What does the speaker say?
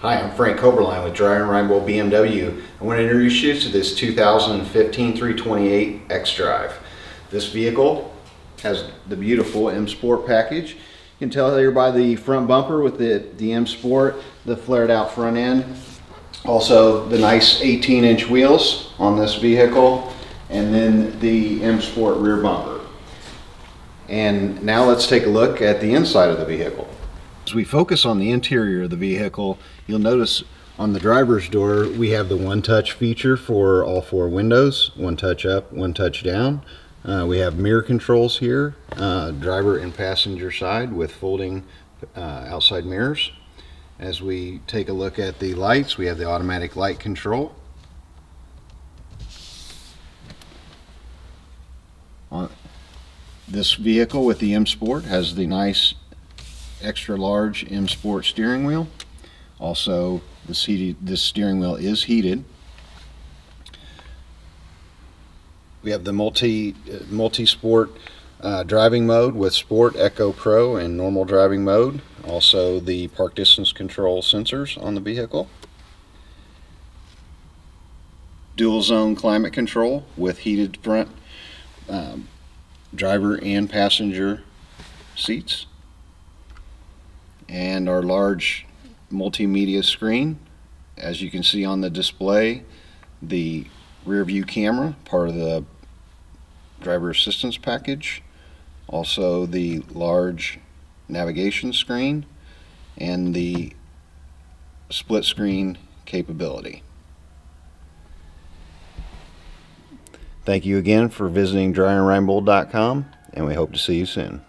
Hi, I'm Frank Coberline with Dreyer and Reinbold BMW. I want to introduce you to this 2015 328 xDrive. This vehicle has the beautiful M Sport package. You can tell here by the front bumper with the, the M Sport, the flared out front end. Also the nice 18 inch wheels on this vehicle and then the M Sport rear bumper. And now let's take a look at the inside of the vehicle. As we focus on the interior of the vehicle, you'll notice on the driver's door, we have the one touch feature for all four windows, one touch up, one touch down. Uh, we have mirror controls here, uh, driver and passenger side with folding uh, outside mirrors. As we take a look at the lights, we have the automatic light control. On this vehicle with the M Sport has the nice extra large M Sport steering wheel. Also, this, heated, this steering wheel is heated. We have the multi uh, multi sport uh, driving mode with Sport, Eco Pro, and normal driving mode. Also, the park distance control sensors on the vehicle. Dual zone climate control with heated front um, driver and passenger seats and our large multimedia screen. As you can see on the display, the rear view camera, part of the driver assistance package, also the large navigation screen, and the split screen capability. Thank you again for visiting dryandreinbold.com, and we hope to see you soon.